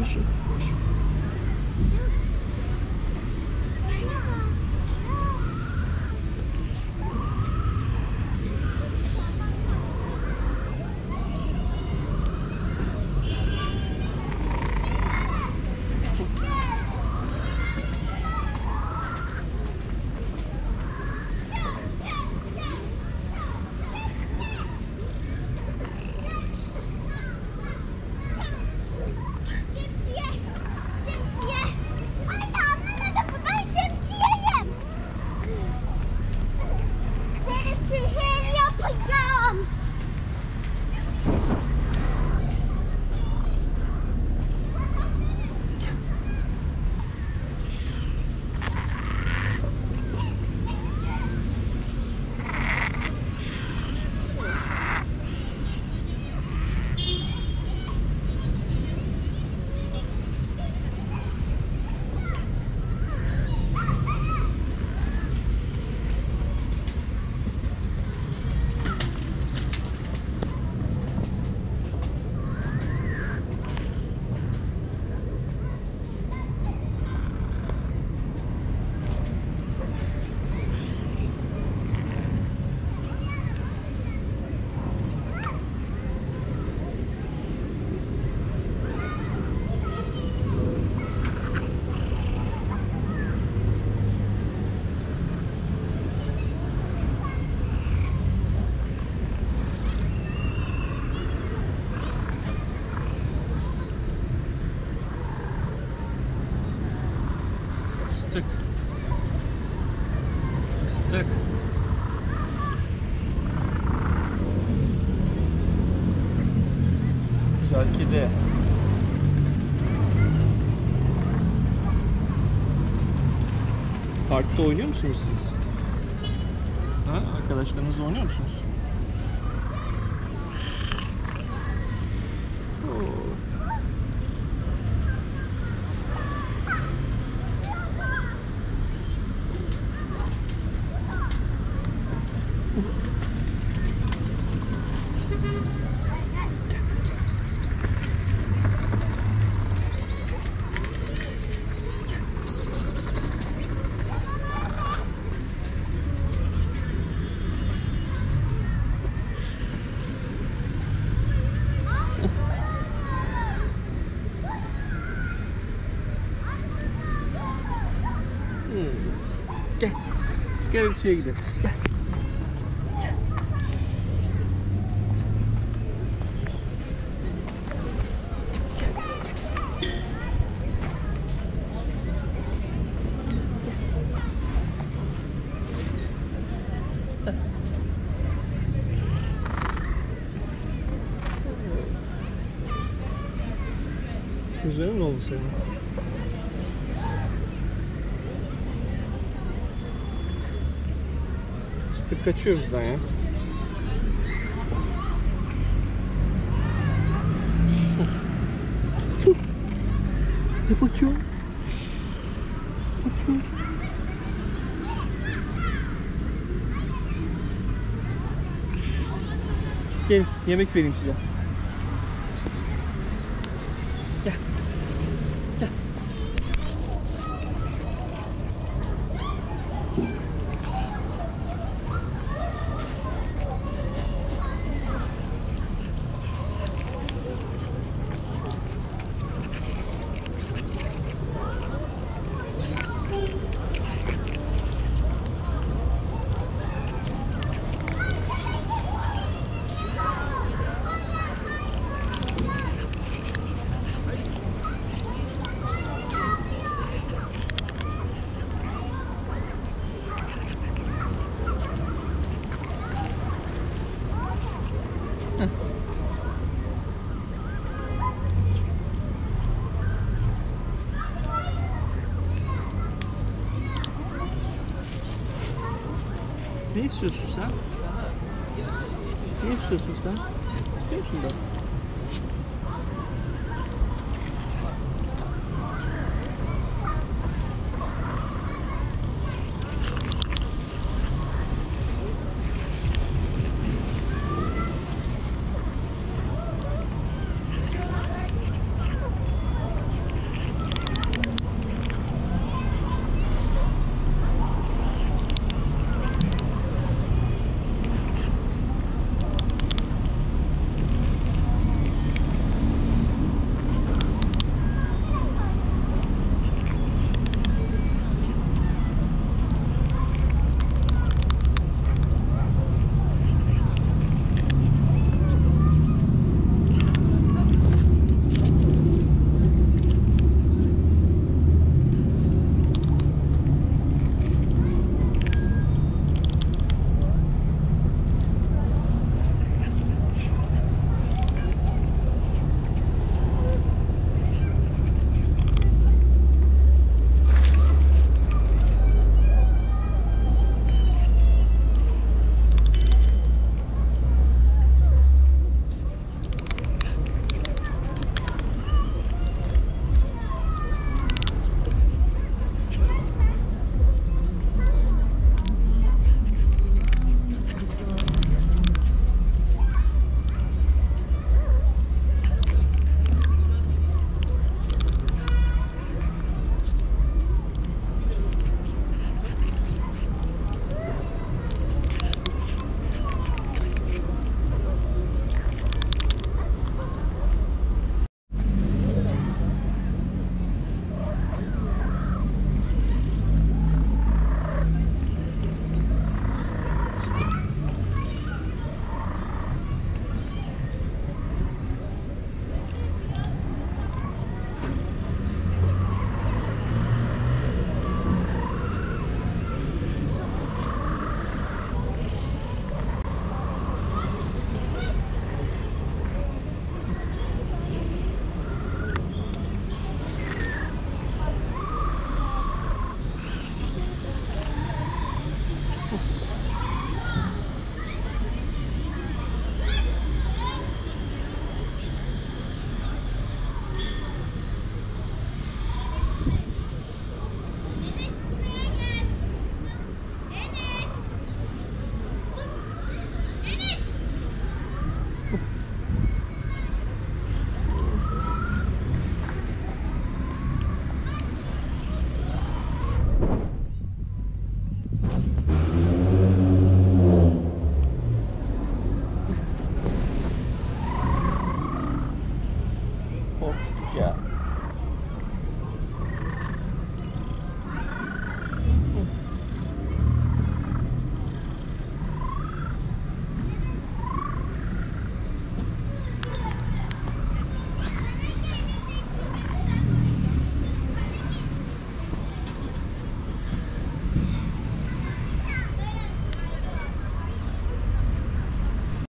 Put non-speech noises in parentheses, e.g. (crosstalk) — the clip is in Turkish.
没事。Fıstık. Fıstık. Güzel kedi. Parkta oynuyor musunuz siz? Ha? Arkadaşlarınızla oynuyor musunuz? Gel hadi şuraya gidelim. Gel. Güzel mi oldu senin? Fıstık kaçıyor bizden ya. (laughs) Ne bakıyor? Bakıyor. Gel yemek vereyim size. Gel. Gel. istiyorsun sen? Ne istiyorsun sen? İstiyorsun da.